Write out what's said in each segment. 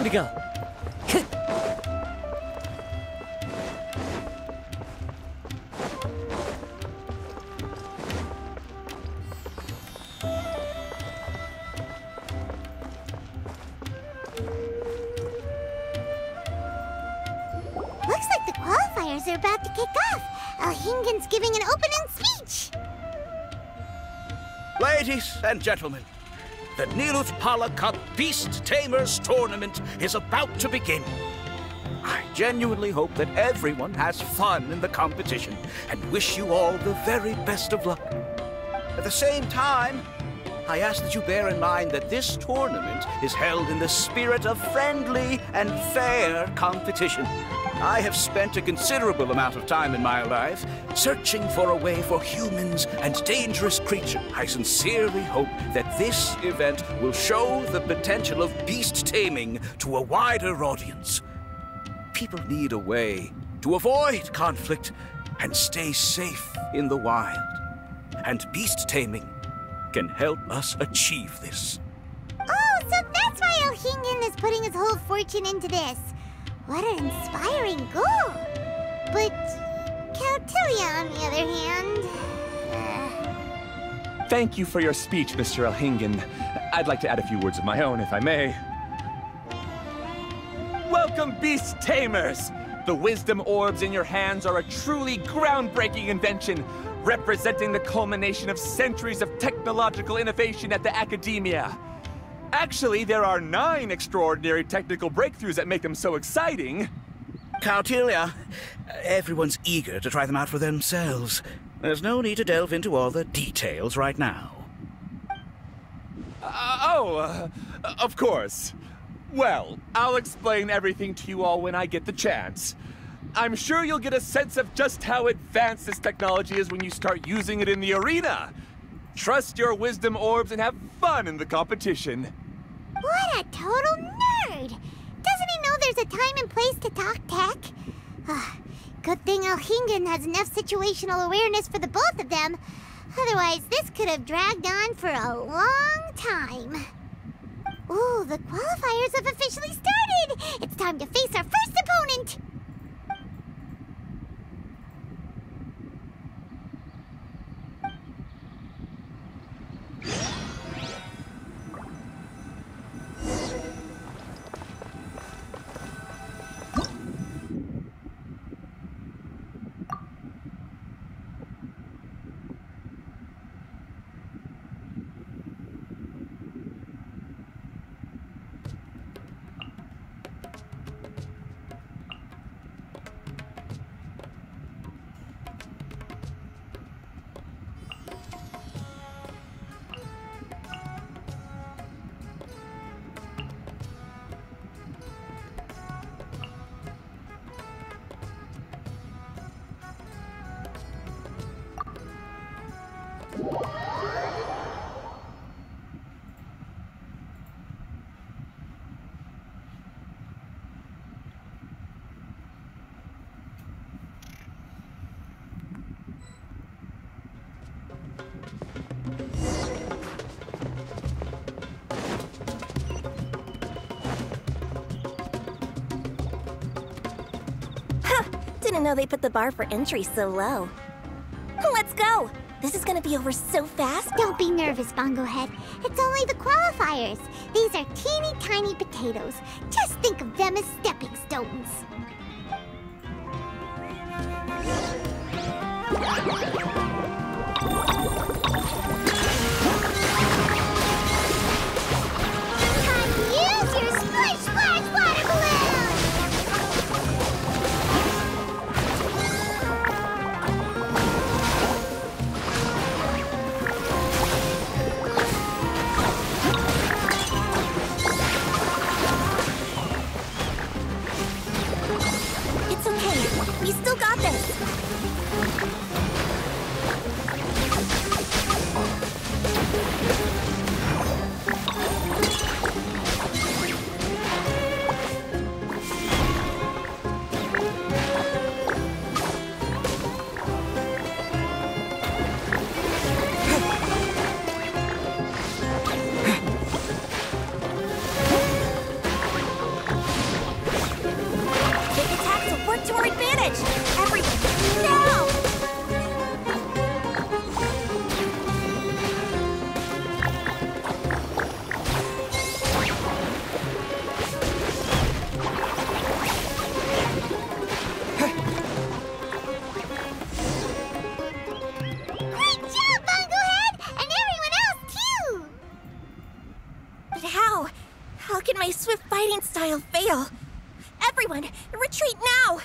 Time to go. Looks like the qualifiers are about to kick off. Elhingen's giving an opening speech. Ladies and gentlemen, the Nilotpala Cup Beast Tamers Tournament is about to begin. I genuinely hope that everyone has fun in the competition and wish you all the very best of luck. At the same time, I ask that you bear in mind that this tournament is held in the spirit of friendly and fair competition. I have spent a considerable amount of time in my life searching for a way for humans and dangerous creatures. I sincerely hope that this event will show the potential of beast taming to a wider audience. People need a way to avoid conflict and stay safe in the wild. And beast taming can help us achieve this. Oh, so that's why Elhingen is putting his whole fortune into this. What an inspiring goal. But Caltilia, on the other hand... uh, Thank you for your speech, Mr. Elhingen. I'd like to add a few words of my own, if I may. Welcome, Beast Tamers! The wisdom orbs in your hands are a truly groundbreaking invention, representing the culmination of centuries of technological innovation at the academia. Actually, there are nine extraordinary technical breakthroughs that make them so exciting. Cautilia, everyone's eager to try them out for themselves. There's no need to delve into all the details right now. Uh, oh, uh, of course. Well, I'll explain everything to you all when I get the chance. I'm sure you'll get a sense of just how advanced this technology is when you start using it in the arena. Trust your wisdom orbs and have fun in the competition. What a total nerd! Doesn't he know there's a time and place to talk tech? Ah, Good thing Elhingen has enough situational awareness for the both of them. Otherwise, this could have dragged on for a long time. Ooh, the qualifiers have officially started! It's time to face our first opponent! Know they put the bar for entry so low. Let's go! This is gonna be over so fast. Don't be nervous, Bongo Head. It's only the qualifiers. These are teeny tiny potatoes. Just think of them as stepping stones. my swift fighting style fail. Everyone, retreat now!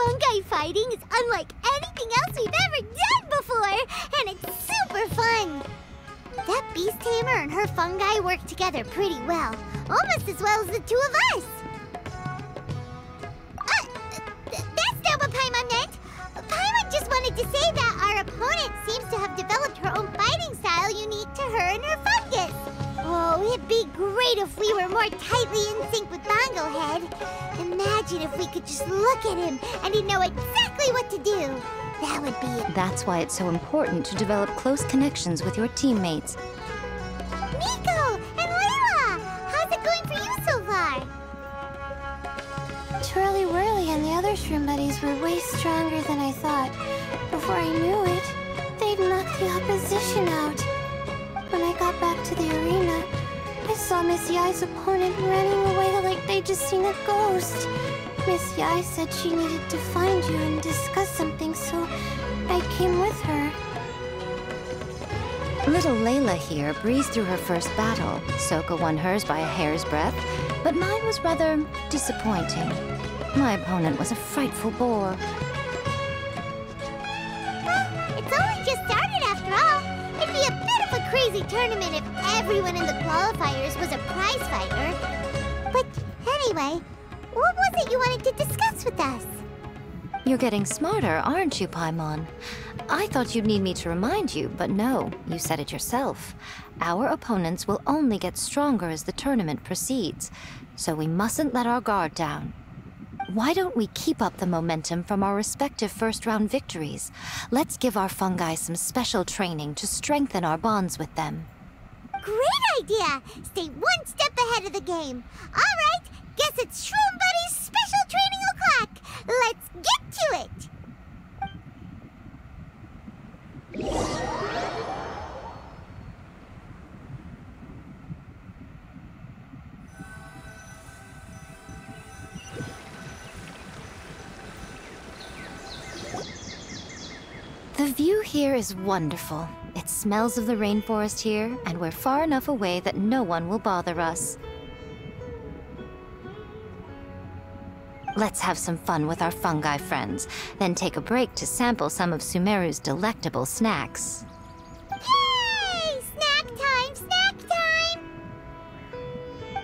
Fungi fighting is unlike anything else we've ever done before, and it's super fun. That beast tamer and her fungi work together pretty well, almost as well as the two of us. Uh, th- that's not what Paimon meant. Paimon just wanted to say that our opponent seems to have developed her own fighting style unique to her and her it'd be great if we were more tightly in sync with Bongo Head. Imagine if we could just look at him and he'd know exactly what to do. That would be it. That's why it's so important to develop close connections with your teammates. Nico and Layla! How's it going for you so far? Twirly Whirly and the other Shroom Buddies were way stronger than I thought. Before I knew it, they'd knocked the opposition out. When I got back to the arena, I saw Miss Yae's opponent running away like they'd just seen a ghost. Miss Yai said she needed to find you and discuss something, so I came with her. Little Layla here breezed through her first battle. Soka won hers by a hair's breadth, but mine was rather disappointing. My opponent was a frightful bore. Crazy tournament if everyone in the qualifiers was a prize fighter. But anyway, what was it you wanted to discuss with us? You're getting smarter, aren't you, Paimon? I thought you'd need me to remind you, but no, you said it yourself. Our opponents will only get stronger as the tournament proceeds, so we mustn't let our guard down. Why don't we keep up the momentum from our respective first round victories? Let's give our fungi some special training to strengthen our bonds with them. Great idea! Stay one step ahead of the game. All right, guess it's Shroom Buddy's special training o'clock. Let's get to it. View here is wonderful. It smells of the rainforest here, and we're far enough away that no one will bother us. Let's have some fun with our fungi friends, then take a break to sample some of Sumeru's delectable snacks. Yay! Snack time! Snack time!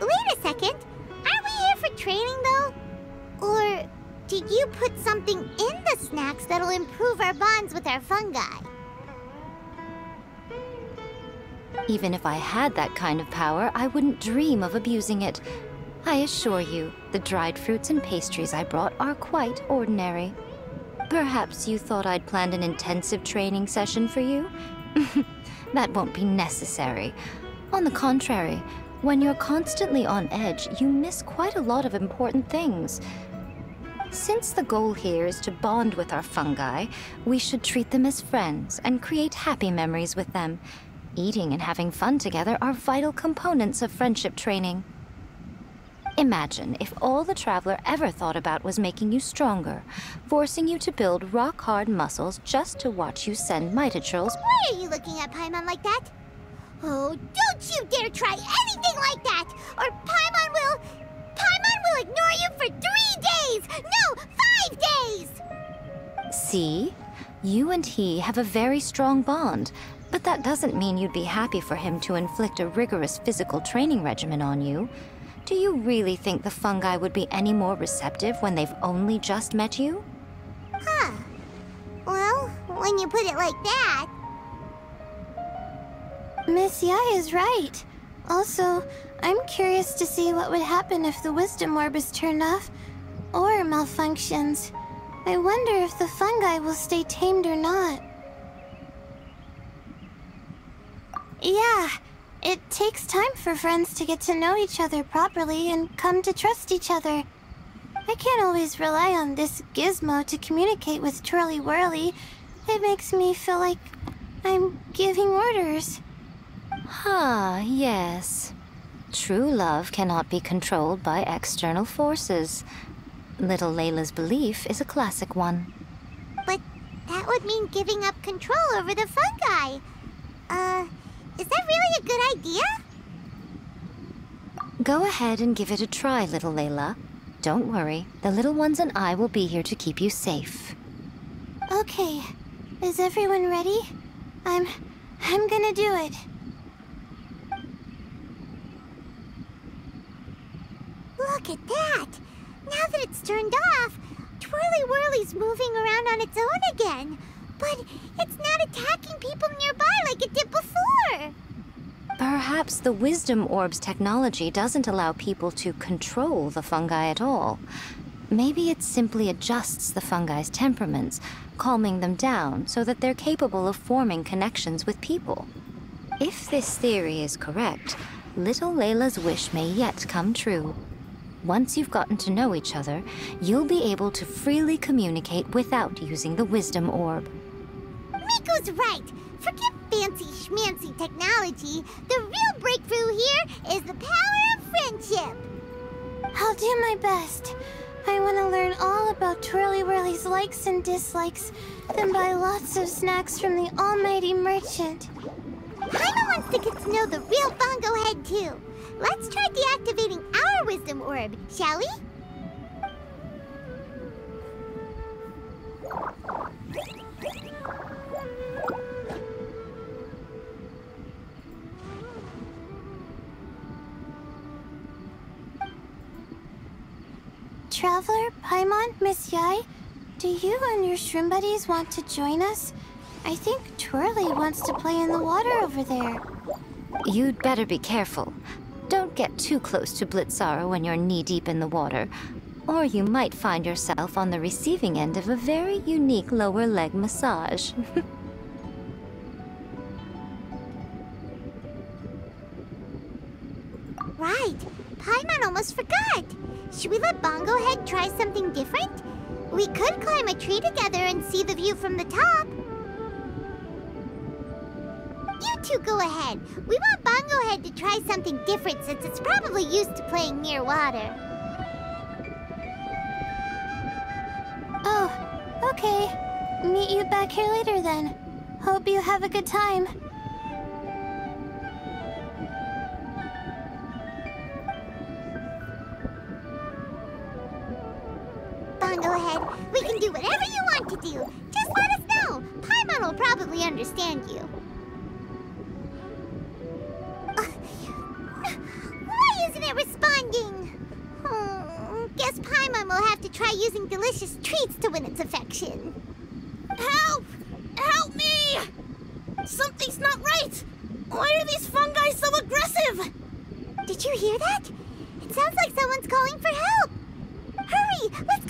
Wait a second. Aren't we here for training, though? Or did you put something in snacks that'll improve our bonds with our fungi? Even if I had that kind of power, I wouldn't dream of abusing it. I assure you, the dried fruits and pastries I brought are quite ordinary. Perhaps you thought I'd planned an intensive training session for you? that won't be necessary. On the contrary, when you're constantly on edge, you miss quite a lot of important things. Since the goal here is to bond with our fungi, we should treat them as friends and create happy memories with them. Eating and having fun together are vital components of friendship training. Imagine if all the Traveler ever thought about was making you stronger, forcing you to build rock-hard muscles just to watch you send Mitachurls. Why are you looking at Paimon like that? Oh, don't you dare try anything like that! Or Paimon will... Paimon will ignore you for three days! No, five days! See? You and he have a very strong bond, but that doesn't mean you'd be happy for him to inflict a rigorous physical training regimen on you. Do you really think the fungi would be any more receptive when they've only just met you? Huh. Well, when you put it like that... Miss Yae is right. Also, I'm curious to see what would happen if the wisdom orb is turned off or malfunctions. I wonder if the fungi will stay tamed or not. Yeah, It takes time for friends to get to know each other properly and come to trust each other. I can't always rely on this gizmo to communicate with Twirly Whirly. It makes me feel like I'm giving orders. Ah, yes. True love cannot be controlled by external forces. Little Layla's belief is a classic one. But that would mean giving up control over the fungi. Uh, is that really a good idea? Go ahead and give it a try, little Layla. Don't worry, the little ones and I will be here to keep you safe. Okay, is everyone ready? I'm... I'm gonna do it. Look at that! Now that it's turned off, Twirly Whirly's moving around on its own again. But it's not attacking people nearby like it did before. Perhaps the Wisdom Orb's technology doesn't allow people to control the fungi at all. Maybe it simply adjusts the fungi's temperaments, calming them down so that they're capable of forming connections with people. If this theory is correct, little Layla's wish may yet come true. Once you've gotten to know each other, you'll be able to freely communicate without using the Wisdom Orb. Miko's right. Forget fancy schmancy technology. The real breakthrough here is the power of friendship. I'll do my best. I want to learn all about Twirly Whirly's likes and dislikes, then buy lots of snacks from the almighty merchant. Paimon wants to get to know the real Bongo Head too. Let's try deactivating our Wisdom Orb, shall we? Traveler, Paimon, Miss Yae, do you and your shroom buddies want to join us? I think Twirly wants to play in the water over there. You'd better be careful. Get too close to Blitzara when you're knee-deep in the water, or you might find yourself on the receiving end of a very unique lower leg massage. Right. Paimon almost forgot. Should we let Bongo Head try something different? We could climb a tree together and see the view from the top. You go ahead. We want Bongo Head to try something different since it's probably used to playing near water. Oh, okay. Meet you back here later then. Hope you have a good time. Bongo Head, we can do whatever you want to do. Just let us know. Paimon will probably understand you. Paimon will have to try using delicious treats to win its affection. Help! Help me! Something's not right! Why are these fungi so aggressive? Did you hear that? It sounds like someone's calling for help. Hurry, let's go check it